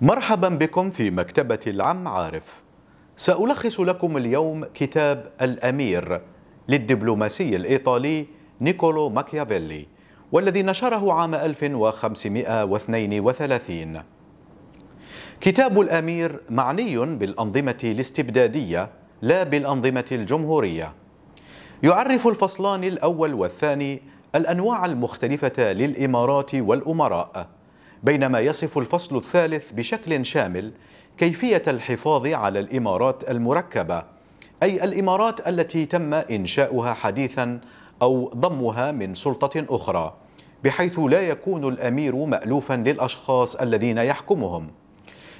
مرحبا بكم في مكتبة العم عارف. سألخص لكم اليوم كتاب الأمير للدبلوماسي الإيطالي نيكولو ماكيافيلي والذي نشره عام 1532 كتاب الأمير معني بالأنظمة الاستبدادية لا بالأنظمة الجمهورية. يعرف الفصلان الأول والثاني الأنواع المختلفة للإمارات والأمراء. بينما يصف الفصل الثالث بشكل شامل كيفية الحفاظ على الإمارات المركبة أي الإمارات التي تم إنشاؤها حديثا أو ضمها من سلطة أخرى بحيث لا يكون الأمير مألوفا للأشخاص الذين يحكمهم.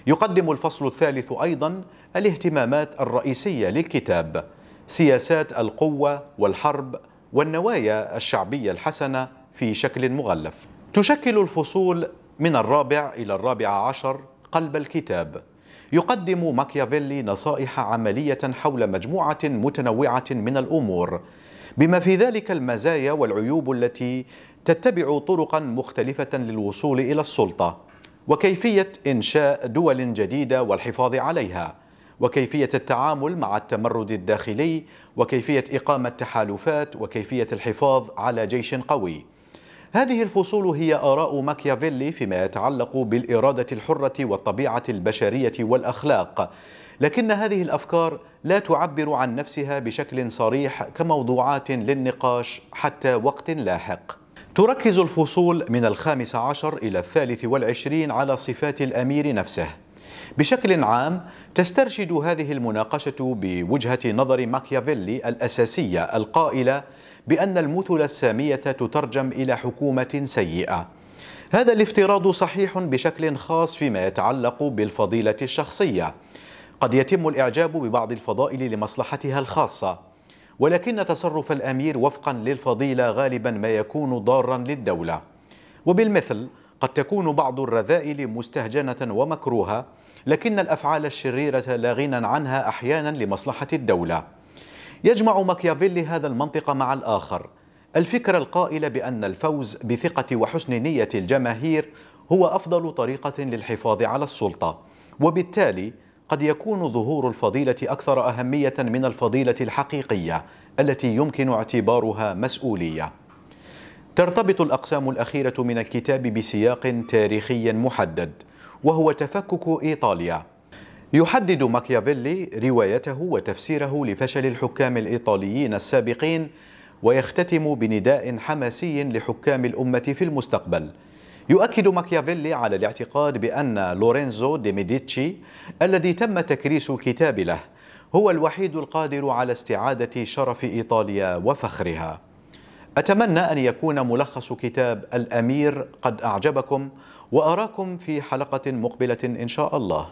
يقدم الفصل الثالث أيضا الاهتمامات الرئيسية للكتاب سياسات القوة والحرب والنوايا الشعبية الحسنة في شكل مغلف. تشكل الفصول من الرابع إلى الرابع عشر قلب الكتاب. يقدم ماكيافيلي نصائح عملية حول مجموعة متنوعة من الأمور. بما في ذلك المزايا والعيوب التي تتبع طرقا مختلفة للوصول إلى السلطة. وكيفية إنشاء دول جديدة والحفاظ عليها. وكيفية التعامل مع التمرد الداخلي. وكيفية إقامة تحالفات وكيفية الحفاظ على جيش قوي. هذه الفصول هي آراء ماكيافيلي فيما يتعلق بالإرادة الحرة والطبيعة البشرية والأخلاق. لكن هذه الأفكار لا تعبر عن نفسها بشكل صريح كموضوعات للنقاش حتى وقت لاحق. تركز الفصول من الخامس عشر إلى الثالث والعشرين على صفات الأمير نفسه. بشكل عام تسترشد هذه المناقشة بوجهة نظر ماكيافيلي الأساسية القائلة بأن المثل السامية تترجم إلى حكومة سيئة. هذا الافتراض صحيح بشكل خاص فيما يتعلق بالفضيلة الشخصية. قد يتم الإعجاب ببعض الفضائل لمصلحتها الخاصة ولكن تصرف الأمير وفقا للفضيلة غالبا ما يكون ضارا للدولة. وبالمثل قد تكون بعض الرذائل مستهجنة ومكروهة لكن الأفعال الشريرة لا غنى عنها أحيانا لمصلحة الدولة. يجمع ماكيافيلي هذا المنطق مع الآخر. الفكرة القائلة بأن الفوز بثقة وحسن نية الجماهير هو أفضل طريقة للحفاظ على السلطة. وبالتالي قد يكون ظهور الفضيلة أكثر أهمية من الفضيلة الحقيقية التي يمكن اعتبارها مسؤولية. ترتبط الأقسام الأخيرة من الكتاب بسياق تاريخي محدد وهو تفكك إيطاليا. يحدد ماكيافيلي روايته وتفسيره لفشل الحكام الإيطاليين السابقين ويختتم بنداء حماسي لحكام الأمة في المستقبل. يؤكد ماكيافيلي على الاعتقاد بأن لورينزو دي ميديتشي الذي تم تكريس الكتاب له هو الوحيد القادر على استعادة شرف إيطاليا وفخرها. أتمنى أن يكون ملخص كتاب الأمير قد أعجبكم وأراكم في حلقة مقبلة إن شاء الله.